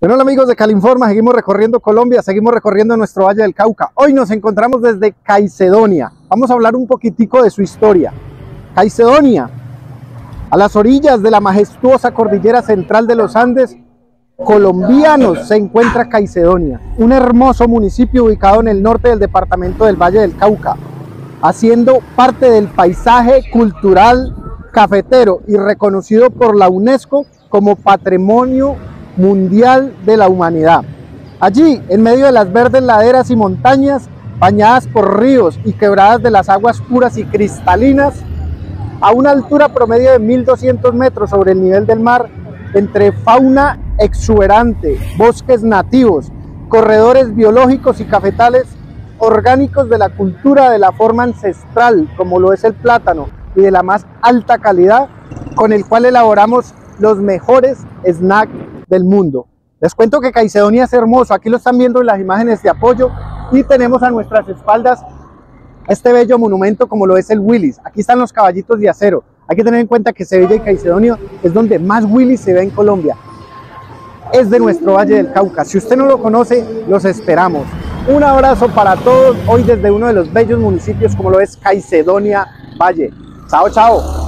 Bueno, amigos de Calinforma, seguimos recorriendo Colombia, seguimos recorriendo nuestro Valle del Cauca. Hoy nos encontramos desde Caicedonia. Vamos a hablar un poquitico de su historia. Caicedonia, a las orillas de la majestuosa cordillera central de los Andes colombianos se encuentra Caicedonia, un hermoso municipio ubicado en el norte del departamento del Valle del Cauca, haciendo parte del paisaje cultural cafetero y reconocido por la UNESCO como Patrimonio mundial de la humanidad. Allí, en medio de las verdes laderas y montañas, bañadas por ríos y quebradas de las aguas puras y cristalinas, a una altura promedio de 1200 metros sobre el nivel del mar, entre fauna exuberante, bosques nativos, corredores biológicos y cafetales orgánicos de la cultura de la forma ancestral, como lo es el plátano, y de la más alta calidad, con el cual elaboramos los mejores snacks del mundo. Les cuento que Caicedonia es hermoso, aquí lo están viendo en las imágenes de apoyo y tenemos a nuestras espaldas este bello monumento como lo es el Willis. Aquí están los caballitos de acero. Hay que tener en cuenta que Sevilla y Caicedonia es donde más Willis se ve en Colombia. Es de nuestro Valle del Cauca. Si usted no lo conoce, los esperamos. Un abrazo para todos hoy desde uno de los bellos municipios como lo es Caicedonia Valle. Chao, chao.